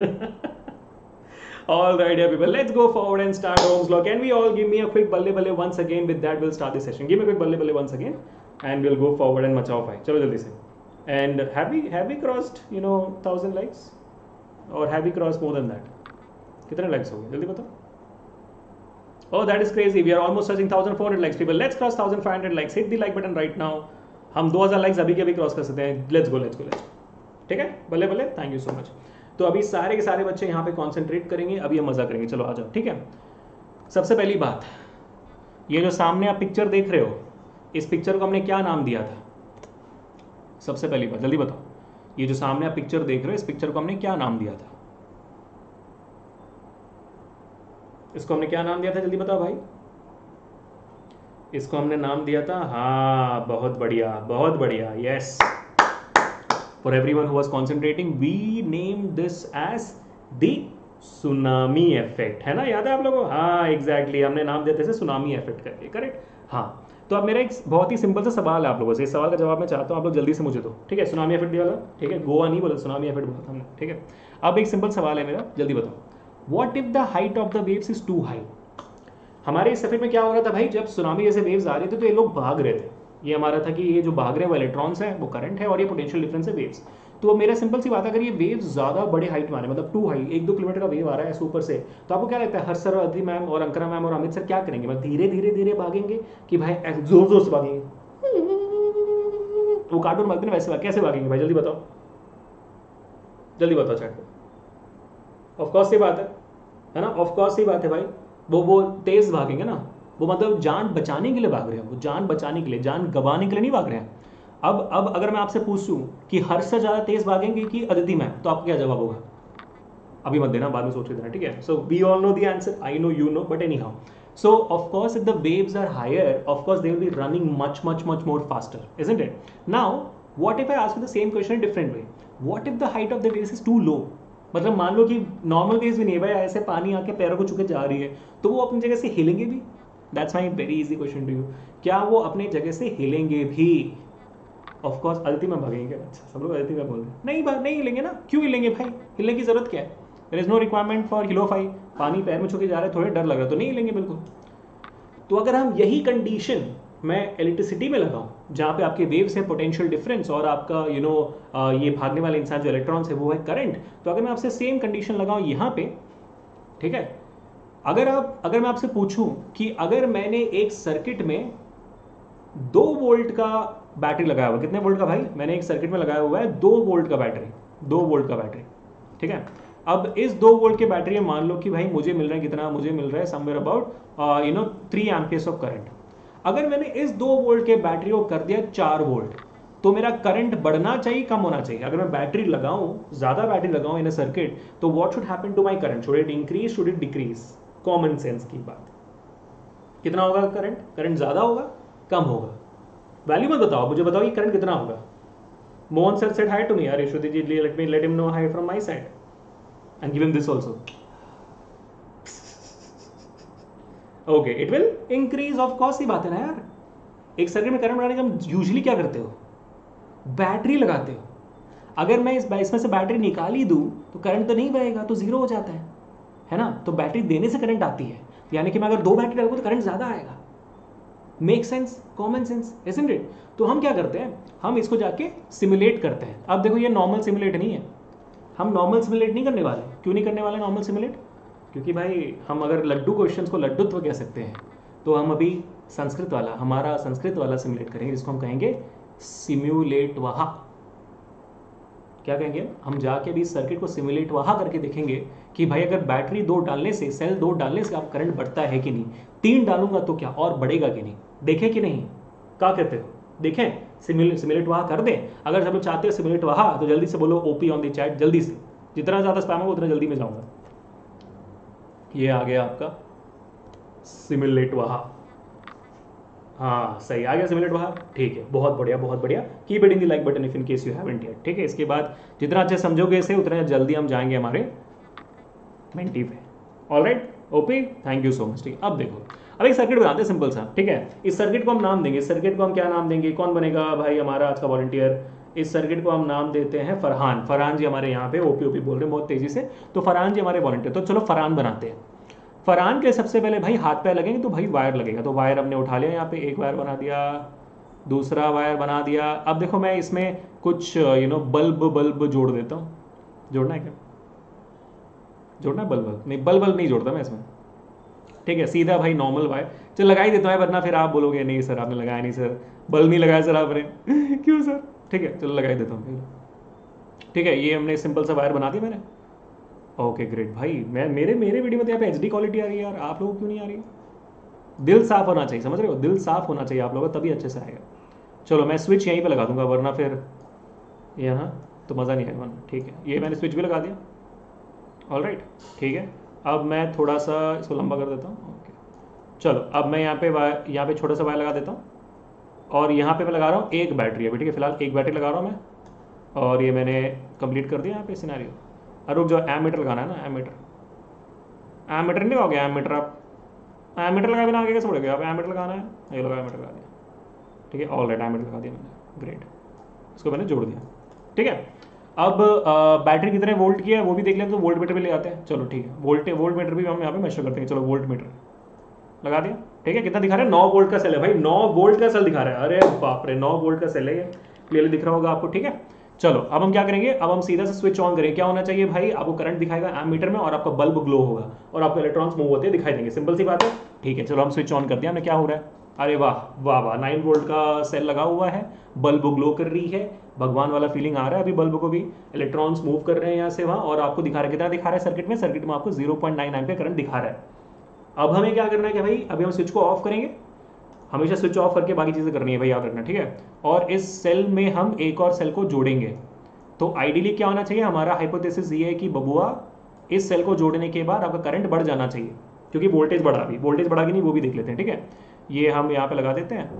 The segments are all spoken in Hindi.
all right, yeah, people. Let's go forward and start Ohm's law. Can we all give me a quick balle balle once again? With that, we'll start the session. Give me a quick balle balle once again, and we'll go forward and machao fight. चलो जल्दी से. And have we have we crossed you know thousand likes, or have we crossed more than that? कितने likes हो गए? जल्दी बताओ. Oh, that is crazy. We are almost touching 1400 likes, people. Let's cross 1500 likes. Hit the like button right now. हम 2000 likes अभी के अभी क्रॉस कर सकते हैं let's go let's go let's ठीक है बल्ले बल्ले थैंक यू सो मच तो अभी सारे के सारे बच्चे यहाँ पे कॉन्सेंट्रेट करेंगे, अभी हम मज़ा करेंगे। चलो आ जाओ, ठीक है? सबसे पहली बात, ये जो सामने आप पिक्चर देख रहे हो, इस पिक्चर को हमने क्या नाम दिया था? सबसे पहली बात, जल्दी बताओ। ये जो सामने आप पिक्चर देख रहे हो, इस पिक्चर को हमने क्या नाम दिया था? इसको हमने क्या नाम दिया था, जल्दी बताओ भाई। इसको हमने नाम दिया था हाँ बहुत बढ़िया बहुत बढ़िया yes for everyone was concentrating we name this as the tsunami effect है ना? याद है आप लोगों? को हाँ एग्जैक्टली हमने नाम दिया था सुनामी इफ़ेक्ट करके करेक्ट हाँ तो अब मेरा एक बहुत ही सिंपल सा सवाल है आप लोगों से। इस सवाल का जवाब मैं चाहता हूँ आप लोग जल्दी से मुझे दो। ठीक है? सुनामी इफ़ेक्ट दिया ठीक है? गोवा नहीं बोला सुनामी इफ़ेक्ट बोला हमने। ठीक है? अब एक सिंपल सवाल है मेरा, जल्दी बताओ। What if the height of the waves is too high हमारे इस सफ़र में क्या हो रहा था भाई? जब सुनामी जैसे वेव्स आ रहे थे तो ये लोग भाग रहे थे। ये हमारा था कि ये जो भाग रहे वो इलेक्ट्रॉन्स है, वो करंट है और ये पोटेंशियल डिफरेंस है वेव्स तो मेरा सिंपल सी बात है, अगर ये वेव्स ज़्यादा बड़े हाइट में आ रहे मतलब टू हाई एक दो किलोमीटर का वेव आ रहा है ऊपर से तो आपको क्या लगता है हर सर अदी मैम और अंकरा मैम और अमित सर क्या करेंगे? मतलब धीरे धीरे धीरे भागेंगे कि भाई ज़ोर ज़ोर से भागेंगे? वो कार्टून भागते ना, वैसे कैसे भागेंगे भाई? जल्दी बताओ। जल्दी बताओ चैट ऑफकोर्स ये बात है। है ना? ऑफकोर्स ये बात है भाई। वो वो तेज भागेंगे ना। वो मतलब जान बचाने के लिए भाग रहे हैं, वो जान बचाने के लिए, जान गवाने के लिए नहीं भाग रहे हैं। अब अब अगर मैं आपसे पूछूँ कि हर से ज़्यादा तेज भागेंगे कि अदिति मैम तो आपका क्या जवाब होगा? अभी मत देना, बाद में सोच देना ठीक है? So we all know the answer I know you know but anyhow so, of course, if the waves are higher, of course, they will be running much much much more faster, isn't it? Now, what if i ask you the same question in different way? What if the height of मतलब मान लो कि नॉर्मल वेज भी नहीं है भाई, ऐसे पानी आके पैरों को चुके जा रही है तो वो अपनी जगह से हिलेंगे भी? That's my very easy question to you क्या वो अपने जगह से हिलेंगे भी? ऑफकोर्स अदिति में भागेंगे। अच्छा सब लोग अदिति में बोल रहे नहीं भाग नहीं हिलेंगे ना? क्यों हिलेंगे भाई? हिलने की ज़रूरत क्या है? There is no requirement for हिलोफाई पानी पैर में छुके जा रहे थोड़े डर लग रहा है तो नहीं हिलेंगे बिल्कुल। तो अगर हम यही कंडीशन मैं इलेक्ट्रिसिटी में लगाऊँ जहाँ पे आपके वेव्स हैं पोटेंशियल डिफरेंस और आपका यू you नो know, ये भागने वाले इंसान जो इलेक्ट्रॉन्स है वो है करंट तो अगर मैं आपसे सेम कंडीशन लगाऊँ यहाँ पे ठीक है? अगर आप, अगर मैं आपसे पूछूँ कि अगर मैंने एक सर्किट में दो वोल्ट का बैटरी लगाया हुआ कितने वोल्ट का भाई? मैंने एक सर्किट में लगाया हुआ है दो वोल्ट का बैटरी दो वोल्ट का बैटरी ठीक है? अब इस दो वोल्ट के बैटरी में मान लो कि भाई मुझे मिल रहा है कितना, मुझे मिल रहा है somewhere about you know three amperes of current अगर मैंने इस दो वोल्ट के बैटरी को कर दिया चार वोल्ट तो मेरा करंट बढ़ना चाहिए, कम होना चाहिए? अगर मैं बैटरी लगाऊँ, ज़्यादा बैटरी लगाऊँ इन अ सर्किट तो what should happen to my current should it increase should it decrease common sense की बात। कितना होगा करंट करंट ज़्यादा होगा, कम होगा। वैल्यू मत बताओ, मुझे बताओ कि करंट कितना होगा। Mohan sir set hi to me यार Yashodi ji let me let him know hi from my side and give him this also okay it will increase of cost ही बात है ना यार। एक सर्किट में करंट बढ़ाने का हम यूजली क्या करते हो? बैटरी लगाते हो। अगर मैं इस, इसमें से बैटरी निकाल ही दूँ तो करंट तो नहीं बहेगा तो ज़ीरो हो जाता है। है ना? तो बैटरी देने से करंट आती है। यानी कि मैं अगर दो बैटरी लगाऊँ तो करंट ज़्यादा आएगा। Make sense common sense isn't it तो हम क्या करते हैं? हम इसको जाके सिमुलेट करते हैं। अब देखो ये नॉर्मल सिमुलेट नहीं है। हम नॉर्मल सिमुलेट नहीं करने वाले। क्यों नहीं करने वाले नॉर्मल सिमुलेट क्योंकि भाई, हम अगर लड्डू क्वेश्चन को लड्डुत्व कह सकते हैं तो हम अभी संस्कृत वाला, हमारा संस्कृत वाला सिमुलेट करेंगे, जिसको हम कहेंगे सिम्यूलेट वहा। क्या कहेंगे? हम जाके भी सर्किट को सिमुलेट वहा करके देखेंगे कि भाई अगर बैटरी दो डालने से सेल दो डालने से आप करंट बढ़ता है कि नहीं? तीन डालूँगा तो क्या और बढ़ेगा कि नहीं? देखें कि नहीं? क्या कहते हो? देखें सिमुलेट वहा कर दें। अगर सब लोग चाहते हैं सिमुलेट वहा तो जल्दी से बोलो ओपी ऑन दी चैट जल्दी से। जितना ज़्यादा स्पैम होगा, उतना जल्दी में जाऊँगा। ये आ गया आपका सिमुलेट वहा। हाँ सही आ गया सिमुलेट वहा ठीक है, बहुत बढ़िया बहुत बढ़िया। Keep it in the like button if in case you haven't yet ठीक है? इसके बाद जितना अच्छे समझोगे इसे, उतना जल्दी हम जाएँगे हमारे मेंटी पे। ऑल राइट ओपी थैंक यू सो मच ठीक। अब देखो, अब एक सर्किट बनाते हैं सिंपल सा, ठीक है? इस सर्किट को हम नाम देंगे। इस सर्किट को हम क्या नाम देंगे? कौन बनेगा भाई हमारा आज का वॉलंटियर इस सर्किट को हम नाम देते हैं फरहान। फरहान जी हमारे यहाँ पे ओपी ओपी बोल रहे हैं बहुत तेज़ी से। तो फरहान जी हमारे वॉलंटियर तो चलो फरहान बनाते हैं। फरहान के सबसे पहले भाई हाथ पैर लगेंगे तो भाई वायर लगेगा। तो वायर हमने उठा लिया, यहाँ पे एक वायर बना दिया, दूसरा वायर बना दिया। अब देखो मैं इसमें कुछ यू नो बल्ब बल्ब जोड़ देता हूँ। जोड़ना है क्या? जोड़ना है बल्ब बल्ब नहीं बल्ब बल्ब नहीं जोड़ता मैं इसमें। ठीक है, सीधा भाई नॉर्मल वायर। चल लगा ही देता हूँ वरना फिर आप बोलोगे, नहीं सर, आपने लगाया नहीं सर। बल्ब नहीं लगाया सर आपने। क्यों सर? ठीक है, चलो लगा ही देता हूँ। ठीक है, ये हमने सिंपल सा वायर बना दिया मैंने ओके ग्रेट भाई, मैं, मेरे मेरे वीडियो में तो यहाँ पे एच डी क्वालिटी आ रही है यार। आप लोगों क्यों नहीं आ रही? दिल साफ़ होना चाहिए, समझ रहे हो? दिल साफ़ होना चाहिए आप लोगों का, तभी अच्छे से आएगा। चलो, मैं स्विच यहीं पे लगा दूँगा, वरना फिर यहाँ तो मज़ा नहीं आएगा वरना। ठीक है, ये मैंने स्विच भी लगा दिया। ऑल राइट ठीक है। अब मैं थोड़ा सा इसको लंबा कर देता हूँ। ओके चलो, अब मैं यहाँ पे यहाँ पे छोटा सा वायर लगा देता हूँ। और यहाँ पे मैं लगा रहा हूँ एक बैटरी। अभी ठीक है, फ़िलहाल एक बैटरी लगा रहा हूँ मैं। और ये मैंने कंप्लीट कर दिया यहाँ पे सिनारियो रुक जो एम मीटर लगाना है ना एम मीटर एम मीटर नहीं लगाओगे एम मीटर आप। एम मीटर लगा बिना आगे कैसे बढ़ेगा? आप एम मीटर लगाना है? ये लगा एम मीटर लगा दिया। ठीक है ऑल राइट मीटर लगा दिया मैंने। ग्रेट इसको मैंने जोड़ दिया। ठीक है? अब बैटरी कितने वोल्ट की है, वो भी देख लें तो वोल्ट मीटर भी ले आते हैं। चलो, ठीक है। वोल्ट वोल्ट मीटर भी हम यहाँ पे मेजर करते हैं। चलो वोल्ट मीटर लगा दिया? ठीक है? कितना दिखा रहा है? नौ वोल्ट का सेल है भाई। नौ वोल्ट का सेल दिखा रहा है। अरे बाप रे, नौ वोल्ट का सेल है ये। क्लियरली दिख रहा होगा आपको, ठीक है? चलो, अब हम क्या करेंगे? अब हम सीधा से स्विच ऑन करेंगे क्या होना चाहिए भाई? आपको करंट दिखाएगा एम मीटर में और आपका बल्ब ग्लो होगा और आपको इलेक्ट्रॉन्स मूव होते दिखाई देंगे। सिंपल सी बात है। ठीक है, चलो हम स्विच ऑन कर दिया हमने क्या हो रहा है? अरे वाह वाह वाह। नाइन वोल्ट का सेल लगा हुआ है। बल्ब ग्लो कर रही है। भगवान वाला फीलिंग आ रहा है अभी बल्ब को भी। इलेक्ट्रॉन्स मूव कर रहे हैं यहाँ से वहाँ और आपको दिखा रहा है। कितना दिखा रहा है सर्किट में? सर्किट में आपको zero point nine ampere current दिखा रहा है। अब हमें क्या करना है कि भाई, अभी हम स्विच को ऑफ़ करेंगे। हमेशा स्विच ऑफ़ करके बाकी चीज़ें करनी है, भाई याद रखना, ठीक है? और इस सेल में हम एक और सेल को जोड़ेंगे। तो आइडियली क्या होना चाहिए? हमारा हाइपोथेसिस ये है कि बबुआ, इस सेल को जोड़ने के बाद आपका करंट बढ़ जाना चाहिए, क्योंकि वोल्टेज बढ़ा अभी। वोल्टेज बढ़ा कि नहीं, वो भी देख लेते हैं, ठीक है? ये हम यहाँ पे लगा देते हैं।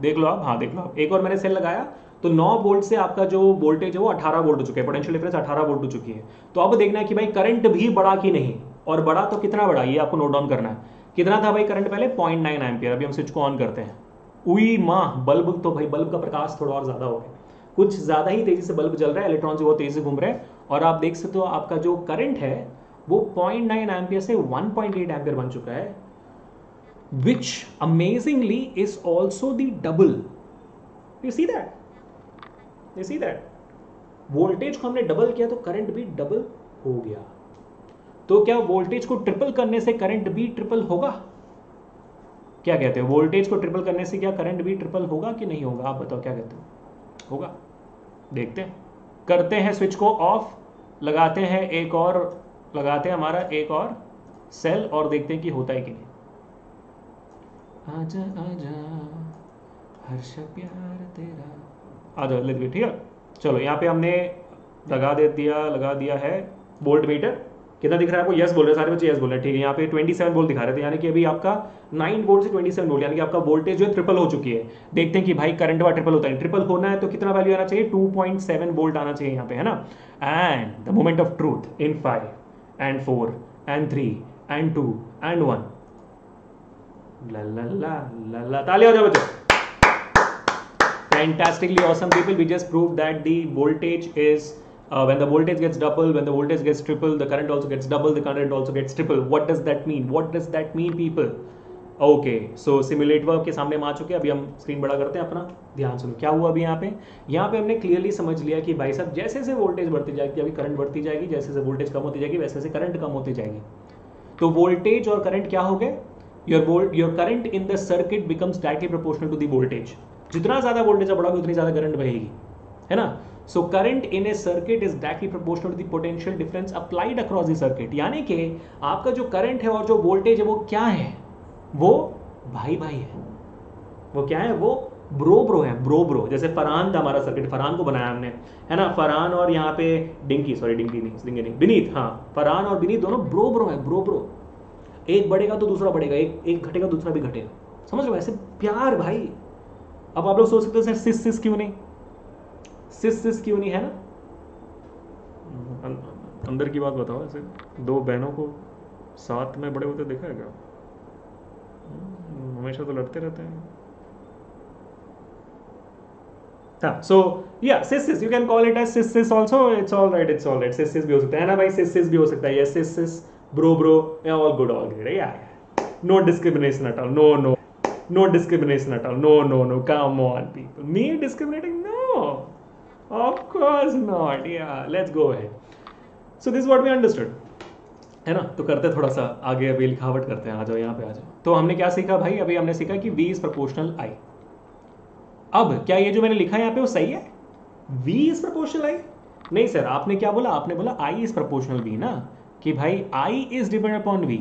देख लो आप हाँ देख लो आप। एक और मैंने सेल लगाया तो 9 वोल्ट से आपका जो वोल्टेज है, वो 18 वोल्ट हो चुका है। पोटेंशियल डिफरेंस 18 वोल्ट हो चुकी है। तो अब देखना है कि भाई करंट भी बढ़ा कि नहीं? और बढ़ा तो कितना बढ़ा? ये आपको नोट डाउन करना है। कितना था भाई करंट पहले? पॉइंट नाइन एम्पियर अभी हम स्विच को ऑन करते हैं। उई माँ बल्ब तो भाई बल्ब का प्रकाश थोड़ा और ज़्यादा हो गया। कुछ ज़्यादा ही तेज़ी से बल्ब जल रहा है इलेक्ट्रॉन जो बहुत तेज़ी से घूम रहे हैं। और आप देख सकते हो, आपका जो करंट है, वो पॉइंट नाइन एम्पियर से वन पॉइंट एट एम्पियर बन चुका है। Which amazingly is also the double you see that? You see that? Voltage को हमने डबल किया तो करंट भी डबल हो गया। तो क्या वोल्टेज को ट्रिपल करने से करंट भी ट्रिपल होगा? क्या कहते हो? वोल्टेज को ट्रिपल करने से क्या करंट भी ट्रिपल होगा कि नहीं होगा? आप बताओ, क्या कहते हो? होगा। देखते हैं। करते हैं स्विच को ऑफ़ लगाते हैं एक और, लगाते हैं हमारा एक और सेल और देखते हैं कि होता है कि नहीं। आजा आजा हर्ष प्यार तेरा। आ जाओ ठीक है? चलो, यहाँ पे हमने लगा दे दिया, लगा दिया है वोल्ट मीटर कितना दिख रहा है आपको यस बोल रहे सारे बच्चे यस बोल रहे ठीक है, यहाँ पे 27 वोल्ट दिखा रहे थे, यानी कि अभी आपका 9 वोल्ट से 27 वोल्ट यानी कि आपका वोल्टेज जो है ट्रिपल हो चुकी है देखते हैं कि भाई करंट वाला ट्रिपल होता है ट्रिपल होना है तो कितना वैल्यू आना चाहिए 2.7 वोल्ट आना चाहिए यहाँ पे, है ना and the moment of truth in five and four and three and two and one. ताली हो जाओ बच्चों. Fantastically awesome people. We just proved that the voltage is uh, when the voltage gets double when the voltage gets triple the current also gets double the current also gets triple. What does that mean? What does that mean people? Okay so simulate work के सामने आ चुके अभी हम स्क्रीन बड़ा करते हैं अपना ध्यान सुनो। क्या हुआ अभी यहाँ पे? यहाँ पे हमने क्लियरली समझ लिया कि भाई साहब जैसे जैसे वोल्टेज बढ़ती जाएगी अभी करंट बढ़ती जाएगी जैसे जैसे वोल्टेज कम होती जाएगी वैसे वैसे करंट कम होती जाएगी। तो वोल्टेज और करंट क्या हो गए? Your volt your current in the circuit becomes directly proportional to the voltage जितना ज़्यादा वोल्टेज बढ़ा उतनी ज़्यादा करंट बढ़ेगी है ना? So current in a circuit is directly proportional to the potential difference applied across the circuit यानी कि आपका जो करंट है और जो वोल्टेज है, वो क्या है? वो भाई भाई है। वो क्या है? वो ब्रो ब्रो है ब्रो ब्रो जैसे फरहान था हमारा सर्किट फरहान को बनाया हमने। है ना? फरहान और यहाँ पे डिंकी सॉरी डिंकी नहीं डिंकी नहीं बिनीत हाँ। फरहान और बिनीत दोनों ब्रो ब्रो है ब्रो ब्रो एक बढ़ेगा तो दूसरा बढ़ेगा, एक एक घटेगा दूसरा भी घटेगा। समझ लो ऐसे प्यार भाई। अब आप लोग सोच सकते हो सिस सिस क्यों नहीं? सिस सिस क्यों नहीं है ना? अं-, अंदर की बात बताओ ऐसे दो बहनों को साथ में बड़े होते देखा है क्या? हमेशा तो लड़ते रहते हैं। सो या sis you can call it as sis sis also it's all right it's all right sis sis भी हो सकता है ना भाई? सिस सिस भी हो सकता है yes sis sis bro bro या ऑल गुड ऑल ग्रेट या no discrimination at all no no no discrimination at all no no no come on people. Me discriminating? No. Of course not. Yeah, let's go ahead. So this is what we understood. है ना? तो करते थोड़ा सा आगे अभी लिखावट करते हैं। आ जाओ, यहाँ पे आ जाओ। तो हमने क्या सीखा भाई? अभी हमने सीखा कि v इज़ प्रोपोर्शनल i. अब क्या ये जो मैंने लिखा है यहाँ पे वो सही है? V is proportional i? नहीं सर, आपने क्या बोला? आपने बोला i इज़ प्रोपोर्शनल v ना? कि भाई i is depend upon v.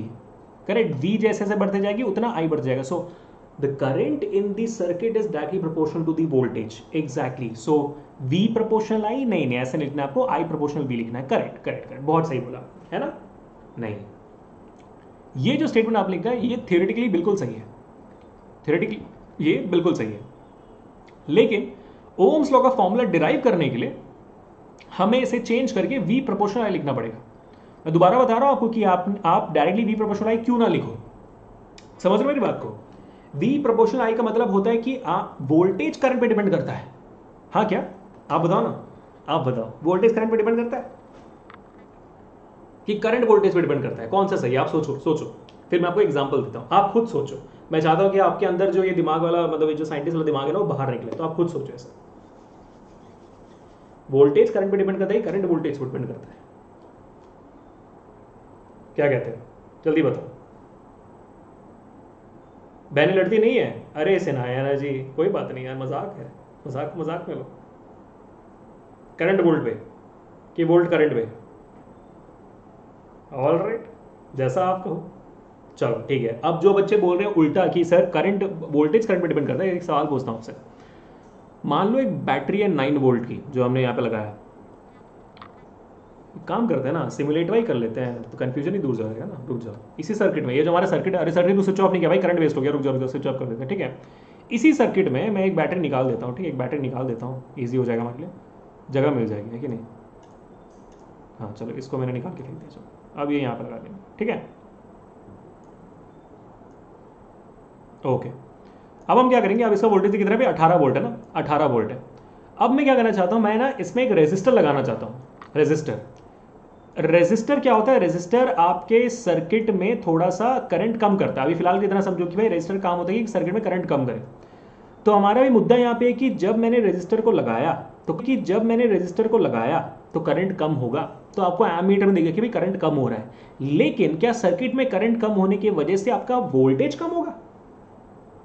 Correct v जैसे जैसे बढ़ते जाएगी, उतना i बढ़ जाएगा। So the current in the circuit is directly proportional to the voltage exactly so v proportional i? नहीं नहीं, ऐसे लिखना आपको। I प्रोपोर्शनल v लिखना है। करेक्ट करेक्ट करेक्ट बहुत सही बोला। है ना? नहीं। ये जो स्टेटमेंट आप लिखा है, ये थियोरेटिकली बिल्कुल सही है। थियोरेटिकली ये बिल्कुल सही है। लेकिन ओम्स लॉ का फॉर्मूला डिराइव करने के लिए, हमें इसे चेंज करके वी प्रोपोर्शनल आई लिखना पड़ेगा। मैं दोबारा बता रहा हूँ आपको कि आप आप डायरेक्टली वी प्रोपोर्शनल आई क्यों ना लिखो। समझ रहे मेरी बात को? वी प्रोपोर्शनल आई का मतलब होता है कि वोल्टेज करंट पे डिपेंड करता है। हाँ क्या? आप बताओ ना। आप बताओ। वोल्टेज करंट पे डिपेंड करता है? कि करंट वोल्टेज पे डिपेंड करता है। कौन सा सही? आप सोचो सोचो। फिर मैं आपको एग्ज़ाम्पल देता हूँ। आप खुद सोचो। मैं चाहता हूँ कि आपके अंदर जो ये दिमाग वाला मतलब जो साइंटिस्ट वाला दिमाग है ना, वो बाहर निकले। तो आप खुद सोचो ऐसा। वोल्टेज करंट पे डिपेंड करता है करंट वोल्टेज पर डिपेंड करता है। क्या कहते हैं? जल्दी बताओ। बहने लड़ती नहीं है। अरे से ना यार, जी, कोई बात नहीं यार, मज़ाक है। मज़ाक मज़ाक में लो। करंट वोल्ट पे। कि वोल्ट करंट पे। ऑल राइट जैसा आप कहो। चलो, ठीक है। अब जो बच्चे बोल रहे हैं उल्टा कि सर, करंट वोल्टेज करंट पे डिपेंड करता है, एक सवाल पूछता हूँ आपसे। मान लो एक बैटरी है नाइन वोल्ट की, जो हमने यहाँ पे लगाया। काम करते हैं ना सिमुलेट वाई कर लेते हैं तो कंफ्यूजन ही दूर जाएगा ना, रुक जाओ। इसी सर्किट में, ये जो हमारा सर्किट है, अरे सर्किट स्विच ऑफ़ नहीं किया, भाई करंट वेस्ट हो गया, रुक जाओ रुक जाओ स्विच ऑफ़ कर देते हैं, ठीक है? इसी सर्किट में मैं एक बैटरी निकाल देता हूँ, ठीक है? एक बैटरी निकाल देता हूँ ईजी हो जाएगा हमारे लिए। जगह मिल जाएगी, है कि नहीं? हाँ चलो, इसको मैंने निकाल के फेंक दिया, चलो। अब ये यहाँ पर लगा देंगे, ठीक है? ओके। अब हम क्या करेंगे, अब इसका वोल्टेज कितना भी अठारह वोल्ट है ना? अठारह वोल्ट है। अब मैं क्या करना चाहता हूँ, मैं ना इसमें एक रेजिस्टर लगाना चाहता हूँ। रेजिस्टर रेजिस्टर क्या होता है? रेजिस्टर आपके सर्किट में थोड़ा सा करंट कम करता है। अभी फ़िलहाल इतना समझो कि भाई रेजिस्टर काम होता है कि सर्किट में करंट कम करे। तो हमारा भी मुद्दा यहाँ पे है कि जब मैंने रेजिस्टर को लगाया तो कि जब मैंने रेजिस्टर को लगाया तो करंट कम होगा। तो आपको एमीटर में देखिए कि भाई करंट कम हो रहा है। लेकिन क्या सर्किट में करंट कम होने की वजह से आपका वोल्टेज कम होगा?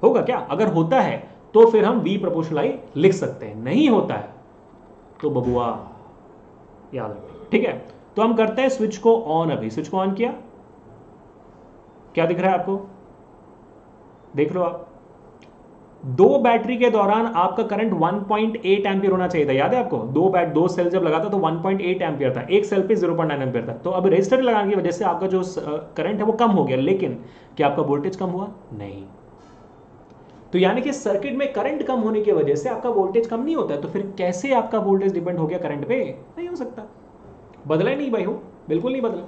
होगा क्या? अगर होता है तो फिर हम वी प्रोपोर्शनल आई लिख सकते हैं। नहीं होता है तो बबुआ, याद रखें। ठीक है? तो हम करते हैं स्विच को ऑन अभी। स्विच को ऑन किया? क्या दिख रहा है आपको? देख लो आप। दो बैटरी के दौरान आपका करंट 1.8 एम्पियर होना चाहिए था। याद है आपको? दो बैट, दो सेल जब लगाता तो 1.8 एम्पियर था। एक सेल पे 0.9 एम्पियर था। तो अब रजिस्टर लगाने की वजह से आपका जो करंट है वो कम हो गया। लेकिन क्या आपका वोल्टेज कम हुआ? नहीं। तो यानी कि सर्किट में करंट कम होने की वजह से आपका वोल्टेज कम नहीं होता तो फिर कैसे आपका वोल्टेज डिपेंड हो गया करंट पे? नहीं हो सकता। बदला ही नहीं भाई हो, बिल्कुल नहीं बदला।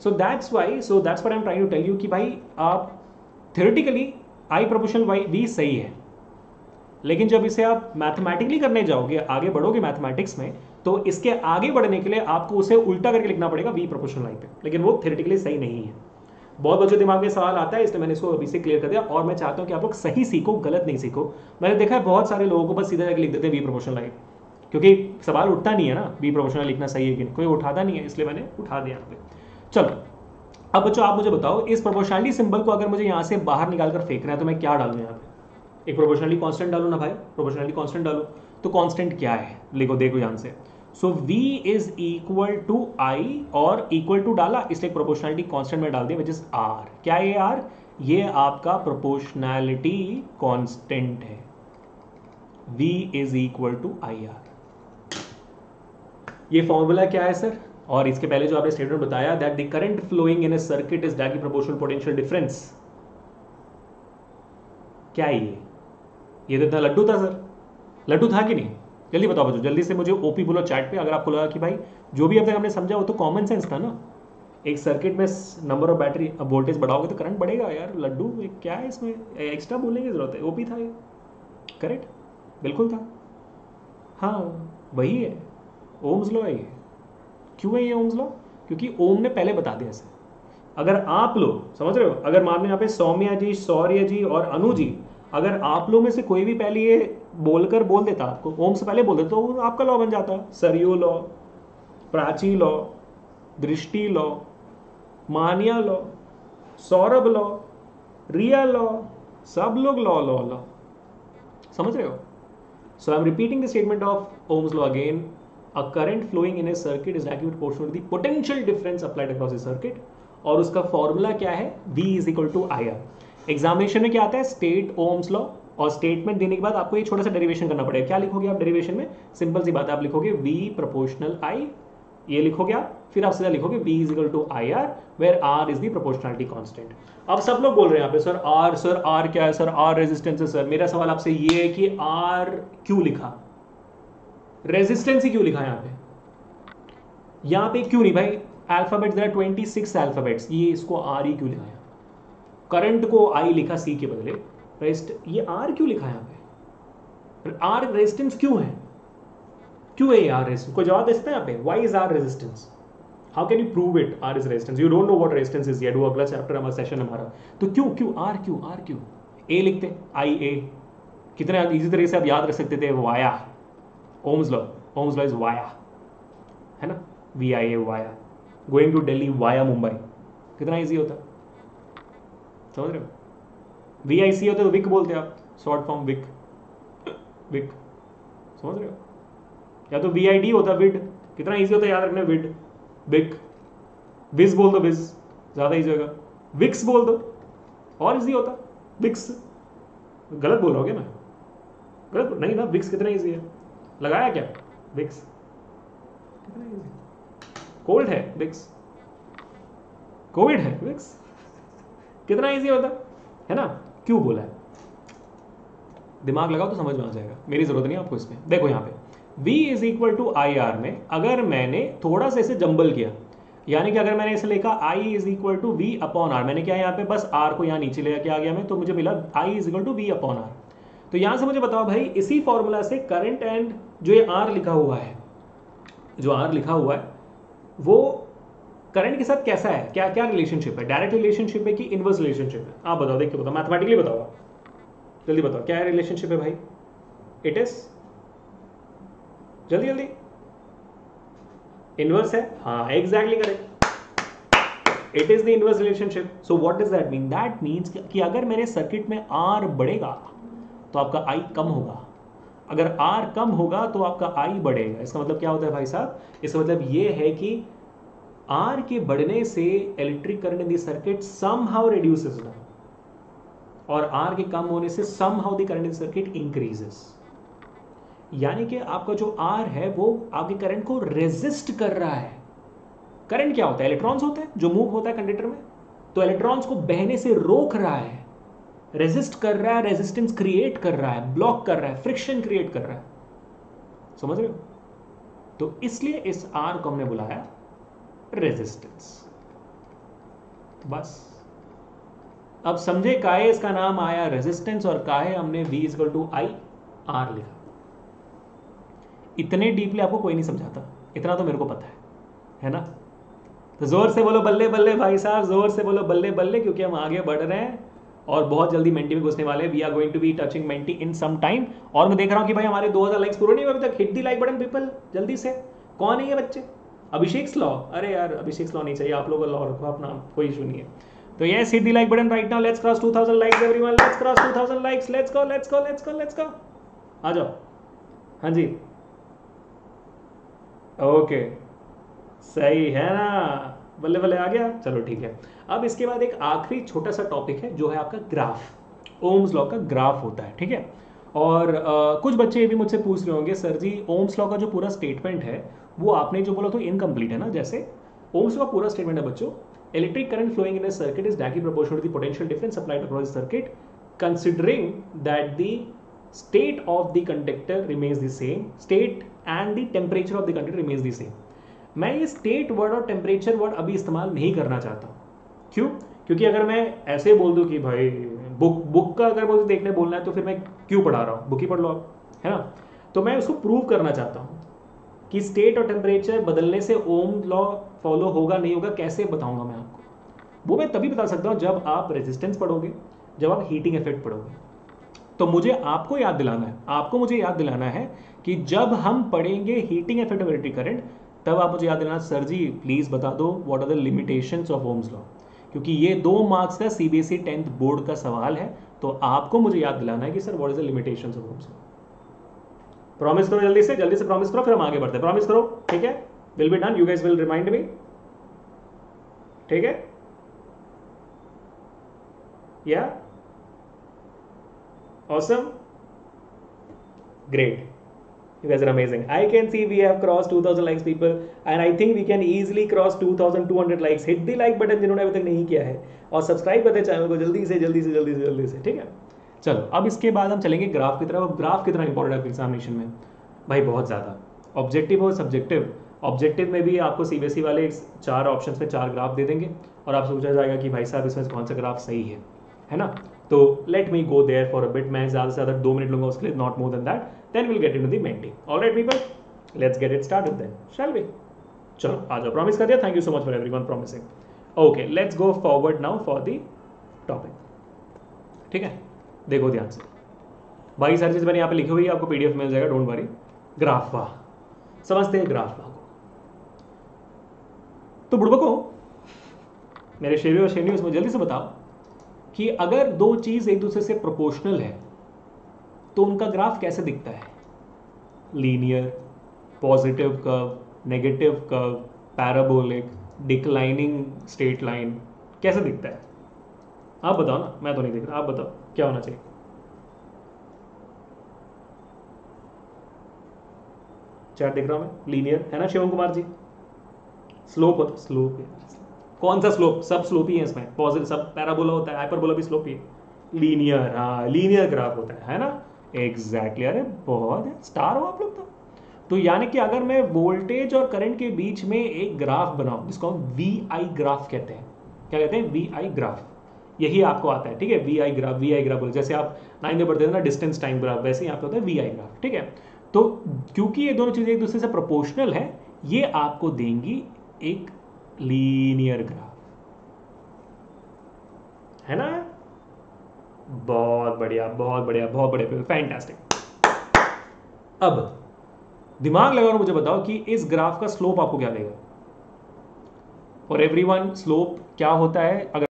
So that's why so that's I am trying to tell you कि भाई आप theoretically I proportional why V सही है। लेकिन जब इसे आप मैथमेटिकली करने जाओगे, आगे बढ़ोगे मैथमेटिक्स में तो इसके आगे बढ़ने के लिए आपको उसे उल्टा करके लिखना पड़ेगा वी प्रोपोर्शनल आई पे। लेकिन वो थ्योरेटिकली सही नहीं है। बहुत बच्चों दिमाग में सवाल आता है, इसलिए मैंने इसको अभी से क्लियर कर दिया, और मैं चाहता हूँ कि आप लोग सही सीखो, गलत नहीं सीखो। मैंने देखा है बहुत सारे लोगों को बस सीधा जाकर लिख देते हैं वी प्रोपोर्शनल आई क्योंकि सवाल उठता नहीं है ना बी प्रोपोर्शनल लिखना सही है कि नहीं? कोई उठाता नहीं है, इसलिए मैंने उठा दिया यहाँ पे। चलो, अब बच्चों, आप मुझे बताओ, इस प्रोपोर्शनलिटी सिंबल को अगर मुझे यहाँ से बाहर निकाल कर फेंकना है तो मैं क्या डालूँ यहाँ पे? एक प्रोपोर्शनली कांस्टेंट डालू ना भाई? प्रोपोर्शनली कांस्टेंट डालू। तो कांस्टेंट क्या है? लिखो, देखो ध्यान से। So v is equal to I और इक्वल टू डाला, इसलिए प्रोपोर्शनलिटी कांस्टेंट में डाल दिया विच इज़ आर क्या ये आर ये आपका प्रोपोर्शनैलिटी कांस्टेंट है। V is equal to I R ये फॉर्मूला क्या है सर और इसके पहले जो आपने स्टेटमेंट बताया that the current flowing in a circuit is directly proportional potential difference क्या है ये? ये तो इतना लड्डू था सर लड्डू था कि नहीं? जल्दी बताओ बच्चों, जल्दी से मुझे ओपी बोलो चैट पे, अगर आपको लगा कि भाई, जो भी अब तक हमने समझा वो तो कॉमन सेंस था ना। एक सर्किट में नंबर ऑफ़ बैटरी वोल्टेज बढ़ाओगे तो करंट बढ़ेगा यार, लड्डू क्या है इसमें? एक्स्ट्रा बोलने की ज़रूरत है। ओपी था ये करेक्ट बिल्कुल था। हाँ वही है। ओम्स लॉ है ये। क्यों है ये ओम्स लॉ क्योंकि ओम ने पहले बता दिया ऐसे। अगर आप लोग, समझ रहे हो? अगर मान लो यहाँ पे सौम्या जी, शौर्य जी और अनु जी, अगर आप लोग में से कोई भी पहले ये बोलकर बोल देता आपको ओम से पहले बोल देता तो आपका लॉ बन जाता। Saryu law Prachi law Drishti law Maniya law Saurabh law Riya law सब लोग लॉ लॉ लॉ समझ रहे हो? So I am repeating the statement of Ohm's law again a current flowing in a circuit is directly proportional to the potential difference applied across a circuit और उसका फॉर्मूला क्या है? V is equal to I R examination में क्या आता है? स्टेट ओम्स लॉ और स्टेटमेंट देने के बाद आपको ये छोटा सा डेरिवेशन करना पड़ेगा। क्या लिखोगे आप डेरिवेशन में? सिंपल सी बात है, आप लिखोगे V प्रोपोर्शनल I, ये लिखोगे आप। फिर आप सीधा लिखोगे V is equal to I R where R is the proportionality constant अब सब लोग बोल रहे हैं यहाँ पे, सर आर सर आर क्या है? सर आर रेजिस्टेंस है, सर। मेरा सवाल आपसे ये है कि आर क्यों लिखा? रेजिस्टेंस ही क्यों लिखा यहाँ पे? यहाँ पे क्यों नहीं भाई? Alphabets there twenty six alphabets ये इसको आर ही क्यों लिखा है करंट को आई लिखा सी के बदले. रेस्ट ये आर क्यों लिखा यहाँ पे? आर रेजिस्टेंस क्यों है? क्यों है आर रेजिस्टेंस कोई जवाब दे सकते हैं यहाँ पे? Why is R resistance how can you prove it R is resistance you don't know what resistance is yet अगला चैप्टर हमारा सेशन हमारा। तो क्यों क्यों? आर क्यों? आर क्यों? ए लिखते आई ए कितने इजी तरीके से आप याद रख सकते थे via Ohm's law Ohm's law is via है ना? V I A via going to Delhi via Mumbai कितना ईजी होता? समझ रहे हो? वी आई सी होता तो विक बोलते आप. शॉर्ट फॉर्म विक विक समझ रहे हो? या तो वी आई डी होता विड कितना ईजी होता याद रखना विड विक विज बोल दो विज ज़्यादा ईजी होगा. विक्स बोल दो. और ईजी होता? विक्स गलत बोल रहा मैं? गलत नहीं ना विक्स कितना ईजी है? लगाया क्या? विक्स कोल्ड है विक्स कोविड है विक्स कितना इजी होता? है ना? क्यों बोला है? दिमाग लगाओ तो समझ में आ जाएगा। मेरी ज़रूरत नहीं आपको इसमें। देखो यहाँ पे। V is equal to I R में अगर मैंने थोड़ा सा इसे जंबल किया, यानी कि अगर मैंने इसे लिखा, i is equal to V upon R मैंने क्या यहाँ पे बस r को यहाँ नीचे ले आ गया मैं तो मुझे मिला i is equal to V upon R तो यहाँ से मुझे बताओ भाई, इसी फॉर्मूला से करंट एंड जो ये आर लिखा हुआ है, जो आर लिखा हुआ है, वो करंट के साथ कैसा है? क्या क्या रिलेशनशिप है? डायरेक्ट रिलेशनशिप है कि इनवर्स रिलेशनशिप है? आप बताओ देखिए बताओ मैथमेटिकली बताओ जल्दी बताओ, क्या रिलेशनशिप है भाई? इट इज़ जल्दी जल्दी। इनवर्स है? हाँ exactly correct it is the inverse relationship so what does that mean that means कि अगर मेरे सर्किट में आर बढ़ेगा तो आपका आई कम होगा। अगर आर कम होगा तो आपका आई बढ़ेगा। इसका मतलब क्या होता है भाई साहब? इसका मतलब ये है कि आर के बढ़ने से electric current in the circuit somehow reduces और आर के कम होने से somehow the current in circuit increases यानी कि आपका जो आर है, वो आपके करंट को रेजिस्ट कर रहा है। करंट क्या होता है? इलेक्ट्रॉन्स होते हैं जो मूव होता है कंडक्टर में। तो इलेक्ट्रॉन्स को बहने से रोक रहा है। रेजिस्ट कर रहा है रेजिस्टेंस क्रिएट कर रहा है ब्लॉक कर रहा है फ्रिक्शन क्रिएट कर रहा है। समझ रहे हो? तो इसलिए इस आर को हमने बुलाया रेजिस्टेंस बस। अब समझे काहे इसका नाम आया रेजिस्टेंस और काहे हमने V is equal to I R लिखा। इतने डीपली आपको कोई नहीं समझाता। इतना तो मेरे को पता है। है ना? तो ज़ोर से बोलो बल्ले बल्ले भाई साहब, ज़ोर से बोलो बल्ले बल्ले, क्योंकि हम आगे बढ़ रहे हैं। और बहुत जल्दी मेंटी में घुसने वाले। We are going to be touching Menti in some time और मैं देख रहा हूँ कि भाई हमारे 2000 लाइक्स पूरे नहीं हुए अभी तक। Hit the like button people जल्दी से। कौन है ये बच्चे? अभिषेक स्लॉ अरे यार अभिषेक स्लॉ नहीं चाहिए। आप लोग लॉ रखो, अपना कोई इशू नहीं है। तो ये hit the like button right now let's cross 2000 likes everyone let's cross 2000 likes let's go let's go let's go let's go आ जाओ। हाँ जी। ओके सही है ना? बल्ले बल्ले आ गया चलो ठीक है। अब इसके बाद एक आखिरी छोटा सा टॉपिक है जो है आपका ग्राफ ओम्स लॉ का ग्राफ होता है ठीक है? और आ, कुछ बच्चे ये भी मुझसे पूछ रहे होंगे सर जी ओम्स लॉ का जो पूरा स्टेटमेंट है वो आपने जो बोला तो इनकम्प्लीट है ना? जैसे ओम्स का पूरा स्टेटमेंट है बच्चों electric current flowing in circuit is directly proportional to the potential difference applied across circuit considering that the state of the conductor remains the same state and the temperature of the conductor remains the same. मैं ये स्टेट वर्ड और टेम्परेचर वर्ड अभी इस्तेमाल नहीं करना चाहता क्यों? क्योंकि अगर मैं ऐसे बोल दूँ कि भाई बुक बुक का अगर मुझे देखने बोलना है तो फिर मैं क्यों पढ़ा रहा हूँ? बुक ही पढ़ लो आप, है ना? तो मैं उसको प्रूव करना चाहता हूँ कि स्टेट और टेम्परेचर बदलने से ओम लॉ फॉलो होगा, नहीं होगा, कैसे बताऊँगा मैं आपको? वो मैं तभी बता सकता हूँ जब आप रेजिस्टेंस पढ़ोगे, जब आप हीटिंग इफ़ेक्ट पढ़ोगे। तो मुझे आपको याद दिलाना है, आपको मुझे याद दिलाना है कि जब हम पढ़ेंगे हीटिंग इफेक्टिविटी करंट तब आप मुझे याद दिलाना, सर जी प्लीज़ बता दो what are the limitations of Ohm's law क्योंकि ये दो मार्क्स का सी सीबीएसई टेंथ बोर्ड का सवाल है तो आपको मुझे याद दिलाना है कि, sir what is the limitation of Ohm's law promise करो जल्दी से जल्दी से प्रॉमिस करो, फिर हम आगे बढ़ते हैं। प्रॉमिस करो, ठीक है? Will be done you guys will remind me ठीक है? या awesome? Great. You guys are amazing. I can see we have crossed 2000 likes, people. And i think we can easily cross 2200 likes. Hit the like button, जिन्होंने अभी तक नहीं किया है. और सब्सक्राइब करते चैनल को जल्दी से जल्दी से जल्दी से जल्दी से. ठीक है? चलो, अब इसके बाद हम चलेंगे ग्राफ की तरफ़. अब ग्राफ कितना इंपॉर्टेंट है एग्जामिनेशन में? भाई, बहुत ज़्यादा. ऑब्जेक्टिव और सब्जेक्टिव ऑब्जेक्टिव में भी आपको सीबीएसई वाले चार ऑप्शंस में चार ग्राफ दे देंगे. और आपसे पूछा जाएगा कि भाई साहब, इसमें कौन सा ग्राफ सही है? है ना? तो let me go there for a bit मैं ज़्यादा से ज़्यादा दो मिनट लूँगा उसके लिए. Not more than that then will get in the Menti all right people let's get it start then shall we चलो आ प्रॉमिस कर दिया thank you so much for everyone promising okay let's go forward now for the topic ठीक है? देखो ध्यान से। बाकी सारी चीज़ मैंने यहाँ पे लिखी हुई है, आपको पीडीएफ मिल जाएगा डोंट वरी ग्राफ वाह। समझते हैं ग्राफ को। तो बुढ़बको मेरे शेरी और शेरनी उसमें जल्दी से बताओ कि अगर दो चीज़ एक दूसरे से प्रोपोर्शनल है तो उनका ग्राफ कैसे दिखता है? Linear positive curve negative curve parabolic declining straight line कैसे दिखता है? आप बताओ ना, मैं तो नहीं देख रहा, आप बताओ, क्या होना चाहिए? चार्ट देख रहा हूँ मैं लीनियर है ना शिवम कुमार जी? स्लोप होता स्लोप कौन सा स्लोप सब स्लोप ही है इसमें पॉजिटिव सब पैराबोला होता है हाइपरबोला भी स्लोप ही है। लीनियर हाँ लीनियर ग्राफ होता है है ना? एग्जैक्टली अरे बहुत है। स्टार हो आप लोग तो। तो यानी कि अगर मैं वोल्टेज और करंट के बीच में एक ग्राफ बनाऊँ, जिसको हम वी आई ग्राफ कहते हैं। क्या कहते हैं? वी आई ग्राफ यही आपको आता है, ठीक है? V I graph V I graph बोले जैसे आप नाइन में पढ़ते हैं ना डिस्टेंस टाइम ग्राफ वैसे ही आपको होता है वी आई ग्राफ ठीक है? तो क्योंकि ये दोनों चीज़ें एक दूसरे से प्रोपोर्शनल है, ये आपको देंगी एक लीनियर ग्राफ है ना? बहुत बढ़िया बहुत बढ़िया बहुत बढ़िया फैंटास्टिक अब, दिमाग लगा मुझे बताओ कि इस ग्राफ का स्लोप आपको क्या देगा? फॉर एवरी वन स्लोप क्या होता है? अगर